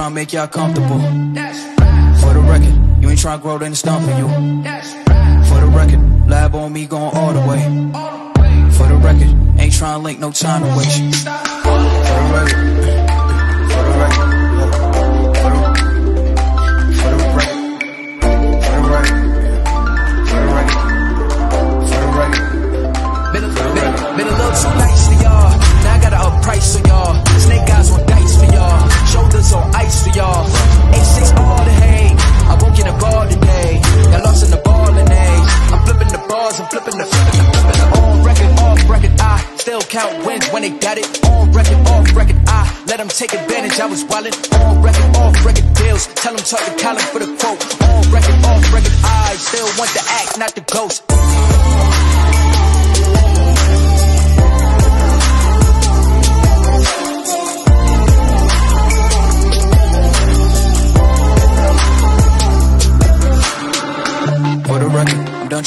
tryna make y'all comfortable. For the record, you ain't tryna grow, then it's stomping you. For the record, lab on me going all the way. For the record, ain't tryna link, no time to waste. For the record, for the record, count wins when they got it. On record, off record. I let them take advantage. I was wildin' on record, off record deals. Tell them talk to Colin for the quote. On record, off record. I still want the act, not the ghost.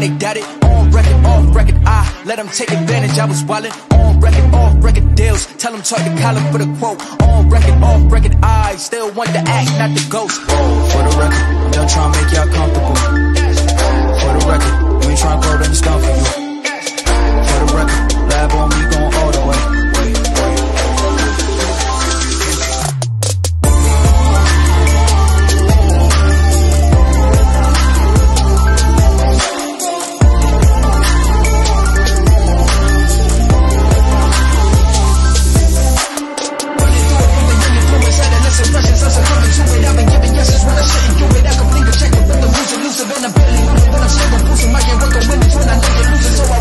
when they got it. On record, off record. I let them take advantage. I was wildin' on record, off record deals. Tell them talk to Colin for the quote. On record, off record. I still want the act, not the ghost. For the record, I'm done trying to make y'all comfortable. For the record, you ain't trying to grow, it's done for you. For the record, Whoa,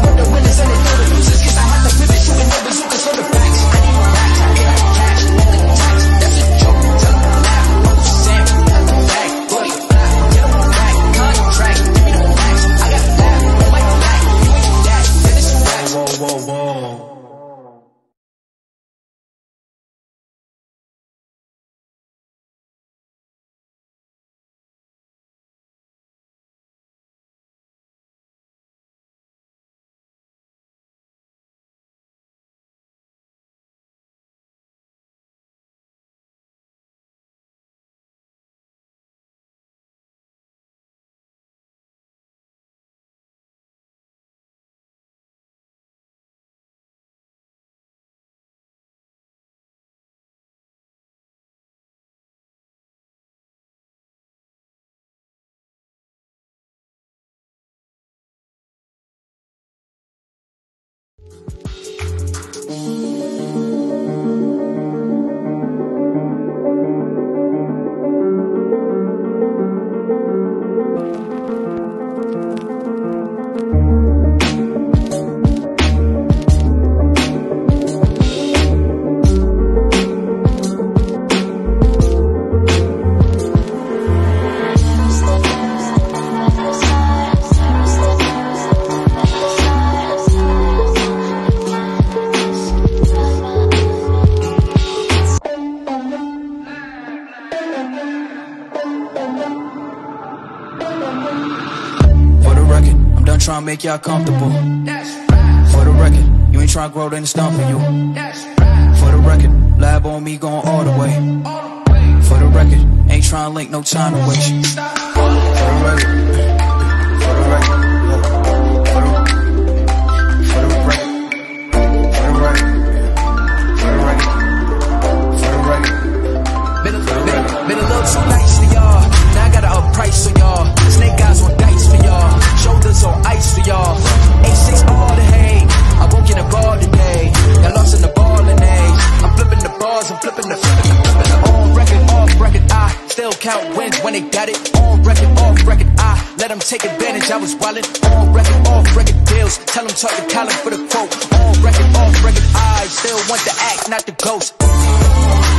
make y'all comfortable. For the record, you ain't trying to grow, then it's stomping you. For the record, lab on me going all the way. For the record, ain't trying to link, no time to waste. For the record, for the record, I'm flipping the flipping the flipping on record, off record. I still count wins when they got it on record, off record. I let them take advantage. I was wildin' on record, off record deals. Tell them talk to Colin for the quote. On record, off record. I still want the act, not the ghost.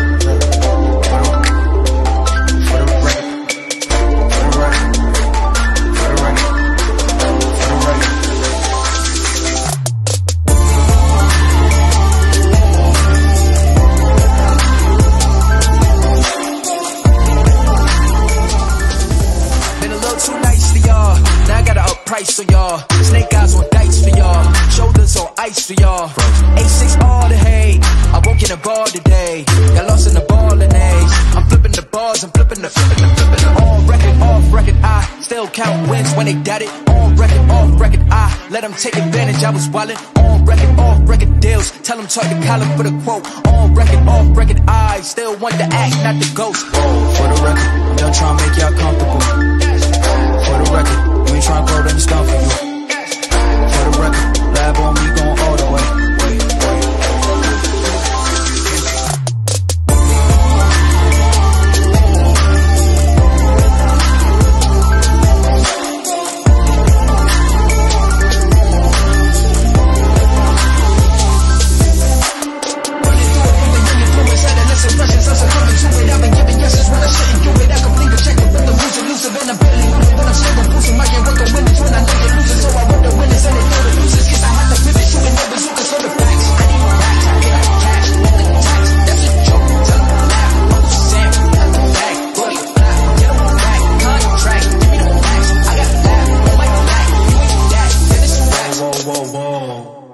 On record, off record, I still count wins when they got it. On record, off record, I let them take advantage, I was wildin'. On record, off record deals, tell them talk the collar for the quote. On record, off record, I still want the act, not the ghost. Oh, for the record, I'm done trying to make y'all comfortable. For the record, we ain't trying to grow, let me stop for you. For the record, lab on me, whoa, whoa.